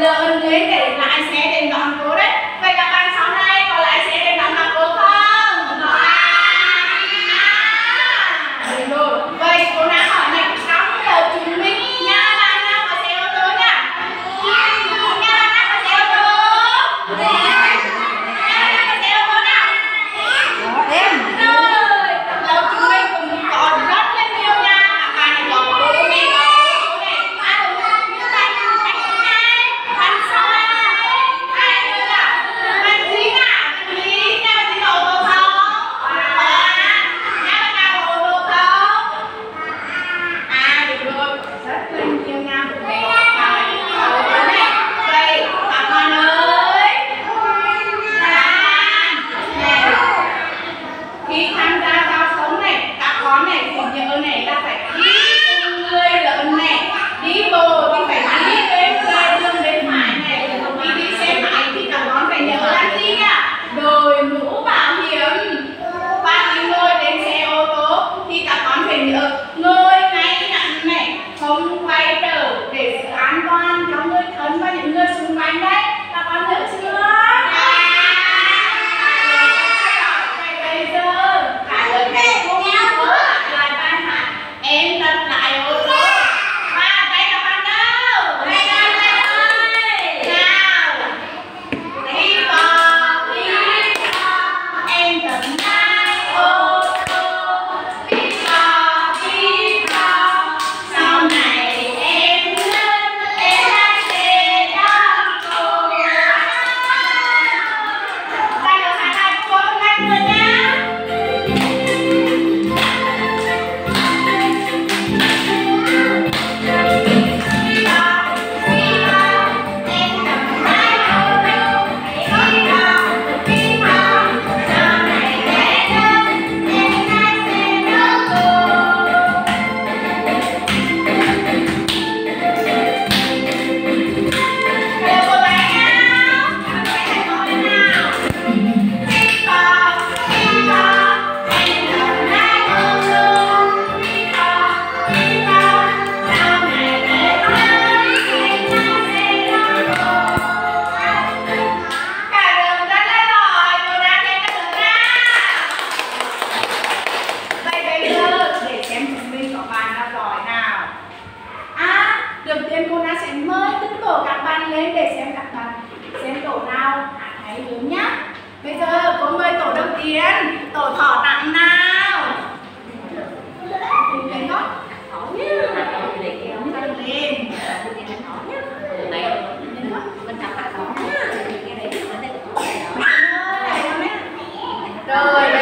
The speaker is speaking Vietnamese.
giờ ân thế để lại sẽ để sẽ mời tất cả các bạn lên để xem các bạn xem tổ nào. À, Thấy đúng nhá. Bây giờ có mời tổ đầu tiên, tổ thỏ tặng nào. Lên đó lên rồi.